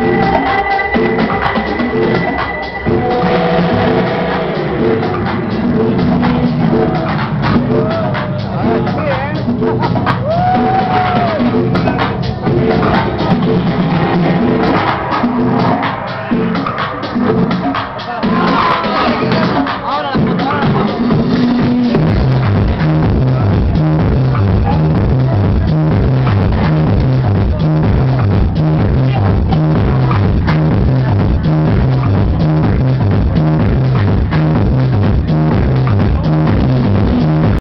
Música